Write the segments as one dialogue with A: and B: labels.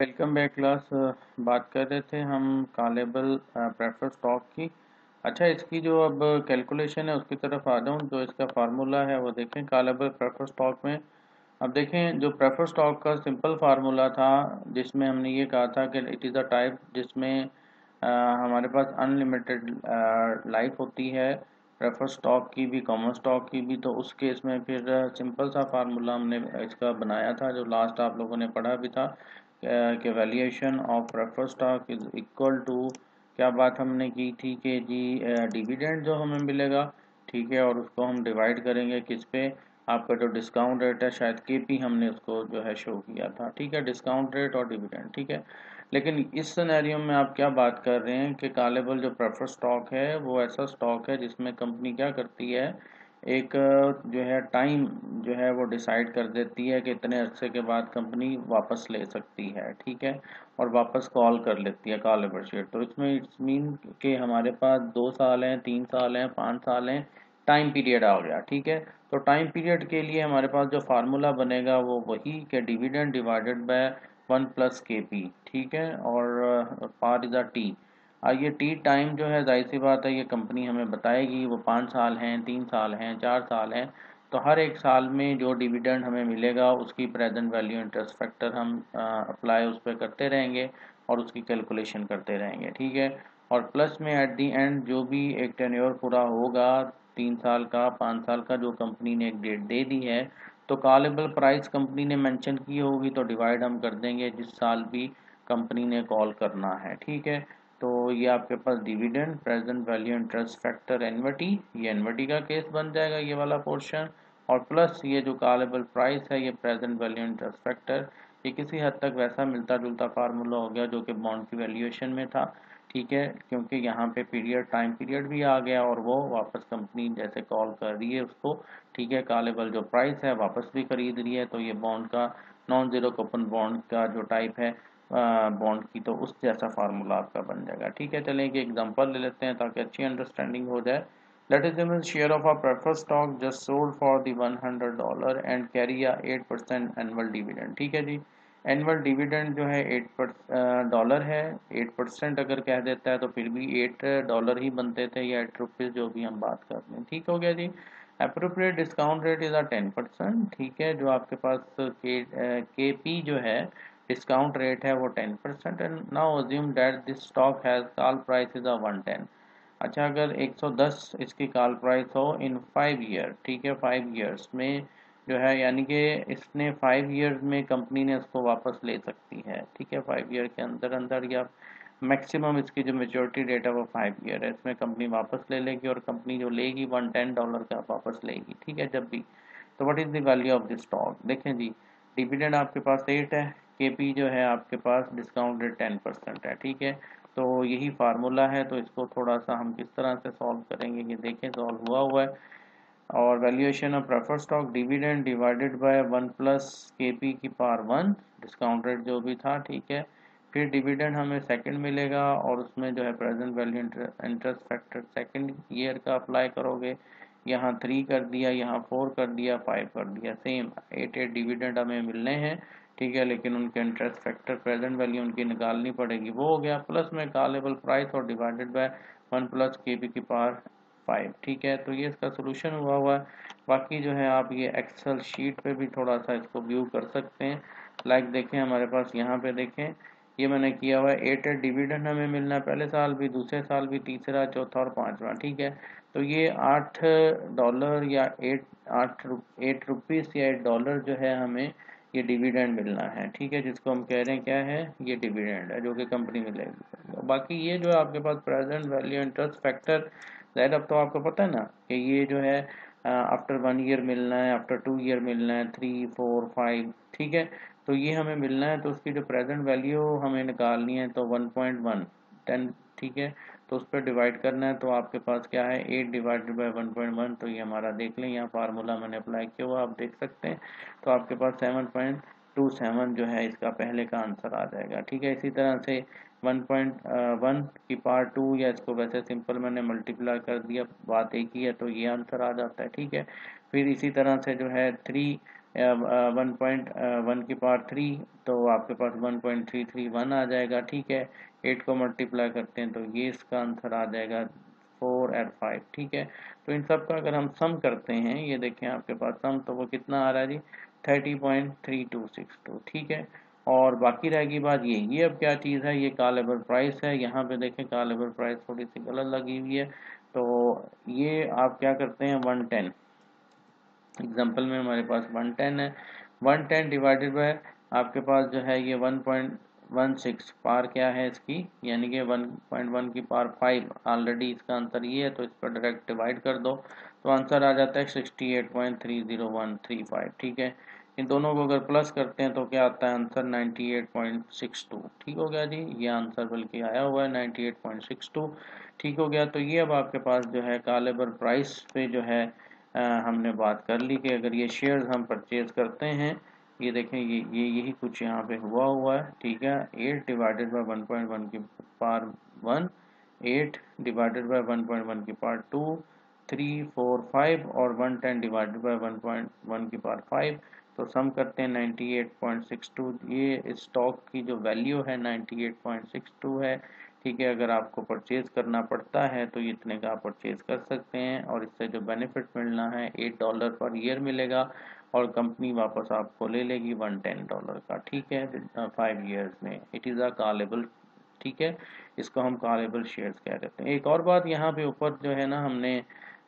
A: Welcome back class. बात कर रहे थे हम कालेबल प्रेफर स्टॉक की। अच्छा इसकी जो अब कैलकुलेशन है उसकी तरफ़ आ जाऊँ, जो इसका फार्मूला है वो देखें, कालेबल प्रेफर स्टॉक में। अब देखें, जो प्रेफर स्टॉक का सिंपल फार्मूला था, जिसमें हमने ये कहा था कि इट इज़ अ टाइप जिसमें हमारे पास अनलिमिटेड लाइफ होती है, प्रेफर स्टॉक की भी, कॉमन स्टॉक की भी। तो उस केस में फिर सिंपल सा फार्मूला हमने इसका बनाया था, जो लास्ट आप लोगों ने पढ़ा भी था। कि valuation of prefer stock is equal to क्या बात हमने की थी कि जी डिविडेंड जो हमें मिलेगा, ठीक है, और उसको हम डिवाइड करेंगे किस पे? आपका जो डिस्काउंट रेट है, शायद के पी हमने उसको जो है शो किया था, ठीक है डिस्काउंट रेट और डिविडेंड ठीक है। लेकिन इस सिनेरियो में आप क्या बात कर रहे हैं कि कालेबल जो प्रेफर स्टॉक है, वो ऐसा स्टॉक है जिसमें कंपनी क्या करती है एक जो है टाइम जो है, वो डिसाइड कर देती है कि इतने अरसे के बाद कंपनी वापस ले सकती है, ठीक है? और वापस कॉल कर लेती है कॉल शीट तो इसमें इट्स मीन कि हमारे पास दो साल हैं, तीन साल हैं, पाँच साल हैं टाइम पीरियड आ गया, ठीक है? तो टाइम पीरियड के लिए हमारे पास जो फार्मूला बनेगा, वो वही कि dividend divided by one plus K P ठीक है? और पार इज़ टी ये टी टाइम जो है, ज़ाहिर सी बात है, ये कंपनी हमें बताएगी, वो पाँच साल हैं, तीन साल हैं, चार साल हैं तो हर एक साल में जो डिविडेंड हमें मिलेगा, उसकी प्रेजेंट वैल्यू इंटरेस्ट फैक्टर हम अप्लाई उस पर करते रहेंगे और उसकी कैलकुलेशन करते रहेंगे, ठीक है? और प्लस में एट दी एंड जो भी एक टेन्योर पूरा होगा, तीन साल का, पाँच साल का जो कंपनी ने एक डेट दे दी है तो कॉलेबल प्राइस कंपनी ने मेंशन की होगी तो डिवाइड हम कर देंगे, जिस साल भी कंपनी ने कॉल करना है, ठीक है? तो ये आपके पास dividend present value interest factor annuity ये एनवटी का केस बन जाएगा ये वाला पोर्शन और प्लस ये जो कॉलेबल प्राइस है, ये प्रेजेंट वैल्यू इंटरेस्ट फैक्टर ये किसी हद तक वैसा मिलता जुलता फार्मूला हो गया जो कि बॉन्ड की वैल्यूएशन में था, ठीक है? क्योंकि यहाँ पे पीरियड टाइम पीरियड भी आ गया और वो वापस कंपनी जैसे कॉल कर रही है उसको, ठीक है? कॉलेबल जो प्राइस है, वापस भी खरीद रही है तो ये बॉन्ड का नॉन ज़ीरो कूपन बॉन्ड का जो टाइप है बॉन्ड की तो उस जैसा फार्मूला आपका बन जाएगा। ठीक है चलें कि एग्जांपल ले लेते हैं ताकि अच्छी अंडरस्टैंडिंग हो जाए। Let is share of a prefer stock just sold for the 100 dollar and carry a 8% annual dividend ठीक है जी? एनुअल डिविडेंड जो है 8 डॉलर है। 8 परसेंट अगर कह देता है तो फिर भी 8 डॉलर ही बनते थे या एट रुपीज़ जो भी हम बात कर रहे हैं। ठीक हो गया जी? Appropriate discount rate is ten percent ठीक है, जो आपके पास के पी जो है डिस्काउंट रेट है वो ten percent and now assume that this stock has call price is one ten अच्छा अगर 110 इसकी कॉल प्राइस हो इन फाइव ईयर ठीक है फाइव ईयर्स में जो है, यानी कि इसने फाइव ईयर्स में कंपनी ने उसको वापस ले सकती है, ठीक है फाइव ईयर के अंदर अंदर या मैक्सिमम इसकी जो मेच्योरिटी डेट है वो फाइव ईयर है, इसमें कंपनी वापस ले लेगी और कंपनी जो लेगी वन टेन डॉलर का वापस लेगी, ठीक है, जब भी। तो what is the value of this stock देखें जी डिविडेंड आपके पास एट है के जो है आपके पास डिस्काउंट रेट टेन परसेंट है, ठीक है? तो यही फार्मूला है तो इसको थोड़ा सा हम किस तरह से सॉल्व करेंगे ये देखें सॉल्व हुआ हुआ है। और valuation of prefer stock dividend divided by one plus K P की पार वन डिस्काउंट रेट जो भी था, ठीक है? फिर डिविडेंड हमें सेकंड मिलेगा और उसमें जो है present value interest factor second year का अप्लाई करोगे। यहाँ थ्री कर दिया, यहाँ फोर कर दिया फाइव कर दिया सेम एट एट डिविडेंड हमें मिलने हैं, ठीक है, लेकिन उनके इंटरेस्ट फैक्टर प्रेजेंट वैल्यू उनकी निकालनी पड़ेगी। वो हो गया प्लस में कॉलेबल प्राइस और divided by one plus K P की पावर फाइव ठीक है? तो ये इसका सोल्यूशन हुआ हुआ है। बाकी जो है आप ये एक्सेल शीट पे भी थोड़ा सा इसको व्यू कर सकते हैं। लाइक देखें, हमारे पास यहाँ पे देखें ये मैंने किया हुआ है। एट डिविडेंड हमें मिलना है पहले साल भी, दूसरे साल भी, तीसरा, चौथा और पाँचवा, ठीक है? तो ये आठ डॉलर या एट आठ एट रुपीज़ या एट डॉलर जो है हमें ये डिविडेंड मिलना है, ठीक है? जिसको हम कह रहे हैं, क्या है? ये डिविडेंड है, जो कि कंपनी मिलेगी। बाकी ये जो है आपके पास प्रेजेंट वैल्यू इंटरेस्ट फैक्टर ज़ाहिर अब तो आपको पता है ना कि ये जो है आफ्टर वन ईयर मिलना है आफ्टर टू ईयर मिलना है थ्री फोर फाइव ठीक है? तो ये हमें मिलना है तो उसकी जो प्रेजेंट वैल्यू हमें निकालनी है तो वन पॉइंट वन टेन ठीक है? तो उस पर डिवाइड करना है तो आपके पास क्या है? Eight divided by one point one तो ये हमारा देख लें, यहाँ फार्मूला मैंने अप्लाई किया हुआ, आप देख सकते हैं। तो आपके पास सेवन पॉइंट टू सेवन जो है, इसका पहले का आंसर आ जाएगा, ठीक है? इसी तरह से वन पॉइंट वन की पार्ट टू या इसको वैसे सिंपल मैंने मल्टीप्लाई कर दिया, बात एक ही है तो ये आंसर आ जाता है, ठीक है? फिर इसी तरह से जो है थ्री वन पॉइंट वन की पावर थ्री तो आपके पास one point three three one आ जाएगा, ठीक है? एट को मल्टीप्लाई करते हैं तो ये इसका आंसर आ जाएगा फोर एंड फाइव ठीक है? तो इन सब का अगर हम सम करते हैं, ये देखें आपके पास सम तो वो कितना आ रहा है जी? Thirty point three two six two ठीक है? और बाकी रहेगी बात ये ये अब क्या चीज़ है? ये कालेबर प्राइस है, यहाँ पे देखें कालेबर प्राइस थोड़ी सी गलत लगी हुई है तो ये आप क्या करते हैं? वन टेन एग्ज़ाम्पल में हमारे पास वन टेन है। वन टेन डिवाइडेड बाय आपके पास जो है ये one point one six power क्या है इसकी? यानी कि वन पॉइंट वन की पार फाइव ऑलरेडी इसका आंसर ये है तो इस पर डायरेक्ट डिवाइड कर दो। तो आंसर आ जाता है sixty eight point three zero one three five ठीक है? इन दोनों को अगर प्लस करते हैं तो क्या आता है answer ninety eight point six two ठीक हो गया जी? ये आंसर बल्कि आया हुआ है ninety eight point six two ठीक हो गया? तो ये अब आपके पास जो है कालेबर प्राइस पे जो है हमने बात कर ली कि अगर ये शेयर्स हम परचेज करते हैं, ये देखें, ये ये यही कुछ यहाँ पे हुआ हुआ है, ठीक है? Eight divided by one point one की power one eight divided by one point one की power two three four five और one ten divided by one point one की पार फाइव तो सम करते हैं ninety eight point six two ये stock की जो वैल्यू है ninety eight point six two है। ठीक है अगर आपको परचेज करना पड़ता है तो इतने का आप परचेज कर सकते हैं और इससे जो बेनिफिट मिलना है एट डॉलर पर ईयर मिलेगा और कंपनी वापस आपको ले लेगी वन टेन डॉलर का ठीक है फाइव ईयर्स में। इट इज़ अ कॉलेबल ठीक है इसको हम कॉलेबल शेयर्स कह देते हैं। एक और बात यहाँ पे ऊपर जो है ना हमने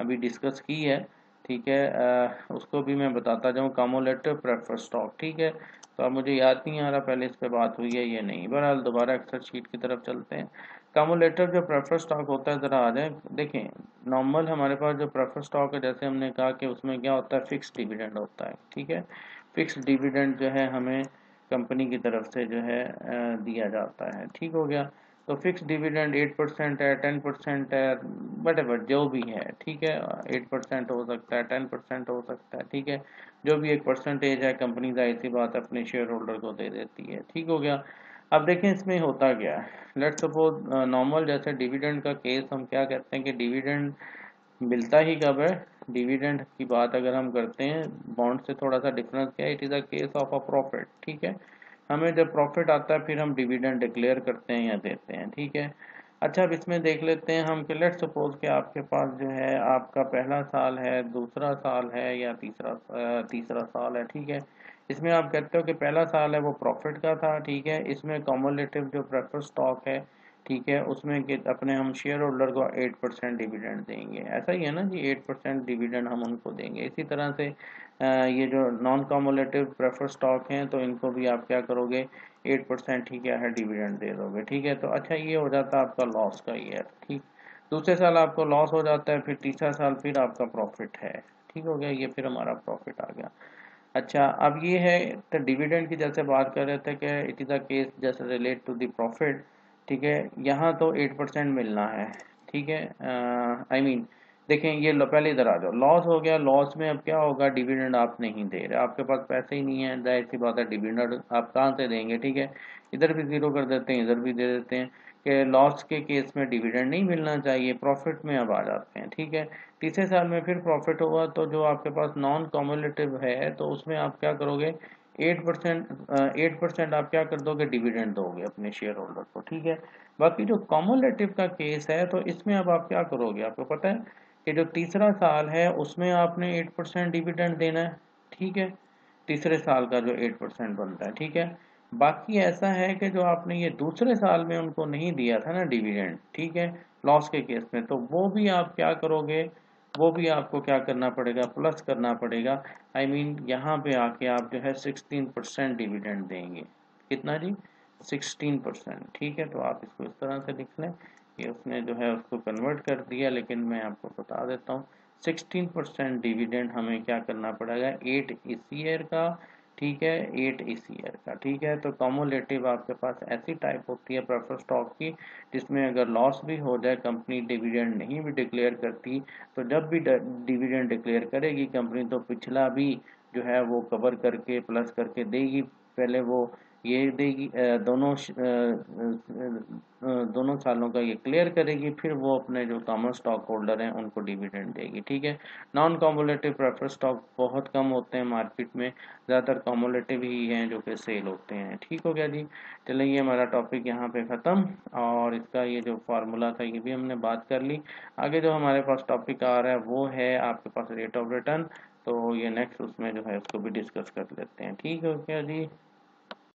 A: अभी डिस्कस की है ठीक है आ, उसको भी मैं बताता जाऊँ कामोलेट प्रेफर स्टॉक ठीक है तो अब मुझे याद नहीं आ रहा पहले इस पर बात हुई है ये नहीं, बहरहाल दोबारा एक्सेल शीट की तरफ़ चलते हैं। कामोलेटर जो प्रेफर स्टॉक होता है, ज़रा आ जाए। देखें नॉर्मल हमारे पास जो प्रेफर स्टॉक है, जैसे हमने कहा कि उसमें क्या होता है? फिक्स डिविडेंड होता है, ठीक है? फिक्स डिविडेंड जो है, हमें कंपनी की तरफ़ से जो है दिया जाता है, ठीक हो गया? तो फिक्स डिविडेंड एट परसेंट है टेन परसेंट है बट एवर जो भी है, ठीक है? एट परसेंट हो सकता है टेन परसेंट हो सकता है, ठीक है? जो भी एक परसेंटेज है कंपनी का ऐसी बात अपने शेयर होल्डर को दे देती है, ठीक हो गया? अब देखें इसमें होता क्या है? लेट सपोज़ नॉर्मल जैसे डिविडेंड का केस हम क्या कहते हैं कि डिविडेंड मिलता ही कब है? डिविडेंड की बात अगर हम करते हैं बॉन्ड से थोड़ा सा डिफरेंस क्या है? It is a case of a profit ठीक है? हमें जब प्रॉफिट आता है, फिर हम डिविडेंड डिक्लेयर करते हैं या देते हैं, ठीक है? अच्छा अब इसमें देख लेते हैं हम कि लेट सपोज़ कि आपके पास जो है, आपका पहला साल है, दूसरा साल है या तीसरा तीसरा साल है, ठीक है? इसमें आप कहते हो कि पहला साल है वो प्रॉफिट का था, ठीक है? इसमें कॉमोलेटिव जो प्रेफर स्टॉक है, ठीक है, उसमें कि अपने हम शेयर होल्डर को एट परसेंट डिविडेंड देंगे। ऐसा ही है ना जी एट परसेंट डिविडेंड हम उनको देंगे। इसी तरह से ये जो नॉन कॉमोलेटिव प्रेफर स्टॉक हैं तो इनको भी आप क्या करोगे? एट परसेंट ही क्या है डिविडेंड दे दोगे, ठीक है? तो अच्छा ये हो जाता है आपका लॉस का ईयर ठीक? दूसरे साल आपको लॉस हो जाता है, फिर तीसरा साल फिर आपका प्रॉफिट है, ठीक हो गया? ये फिर हमारा प्रॉफिट आ गया। अच्छा अब ये है तो डिविडेंड की जैसे बात कर रहे थे कि इट इज़ अ केस जैसे रिलेट टू द प्रॉफिट ठीक है? यहाँ तो एट परसेंट मिलना है, ठीक है? आई मीन देखें ये पहले इधर आ जाओ। लॉस हो गया लॉस में अब क्या होगा? डिविडेंड आप नहीं दे रहे। आपके पास पैसे ही नहीं है। ज़ाहिर सी बात है डिविडेंड आप कहाँ से देंगे, ठीक है? इधर भी ज़ीरो कर देते हैं, इधर भी दे देते हैं कि लॉस के केस में डिविडेंड नहीं मिलना चाहिए प्रॉफिट में अब आ जाते हैं, ठीक है? तीसरे साल में फिर प्रॉफिट होगा तो जो आपके पास नॉन कॉमुलेटिव है तो उसमें आप क्या करोगे? एट परसेंट एट परसेंट आप क्या कर दोगे? डिविडेंड दोगे अपने शेयर होल्डर को, ठीक है? बाकी जो कॉमुलेटिव का केस है तो इसमें अब आप क्या करोगे? आपको पता है कि जो तीसरा साल है उसमें आपने एट परसेंट डिविडेंड देना है ठीक है? तीसरे साल का जो एट परसेंट बनता है ठीक है? बाकी ऐसा है कि जो आपने ये दूसरे साल में उनको नहीं दिया था ना डिविडेंड ठीक है? लॉस के केस में तो वो भी आप क्या करोगे? वो भी आपको क्या करना पड़ेगा? प्लस करना पड़ेगा। आई I मीन mean, यहाँ पे आके आप जो है सिक्सटीन परसेंट डिविडेंड देंगे। कितना जी? सिक्सटीन परसेंट ठीक है? तो आप इसको इस तरह से लिख लें। ये उसने जो है उसको कन्वर्ट कर दिया, लेकिन मैं आपको बता देता हूँ। सिक्सटीन परसेंट डिविडेंड हमें क्या करना पड़ेगा? एट इस ईयर का, ठीक है? एट इस ईयर का, ठीक है? तो कॉमोलेटिव आपके पास ऐसी टाइप होती है प्रेफर स्टॉक की, जिसमें अगर लॉस भी हो जाए कंपनी डिविडेंड नहीं भी डिक्लेयर करती तो जब भी डिविडेंड डिक्लेयर करेगी कंपनी तो पिछला भी जो है वो कवर करके प्लस करके देगी। पहले वो ये देगी दोनों दोनों सालों का ये क्लियर करेगी, फिर वो अपने जो कॉमन स्टॉक होल्डर हैं, उनको डिविडेंड देगी, ठीक है? नॉन कॉमुलेटिव प्रेफर स्टॉक बहुत कम होते हैं मार्केट में, ज़्यादातर कॉमुलेटिव ही हैं जो कि सेल होते हैं, ठीक हो गया जी? चलिए, ये हमारा टॉपिक यहाँ पे ख़त्म, और इसका ये जो फार्मूला था, ये भी हमने बात कर ली। आगे जो हमारे पास टॉपिक आ रहा है, वो है आपके पास रेट ऑफ़ रिटर्न तो ये नेक्स्ट उसमें जो है, उसको भी डिस्कस कर लेते हैं, ठीक है क्या जी?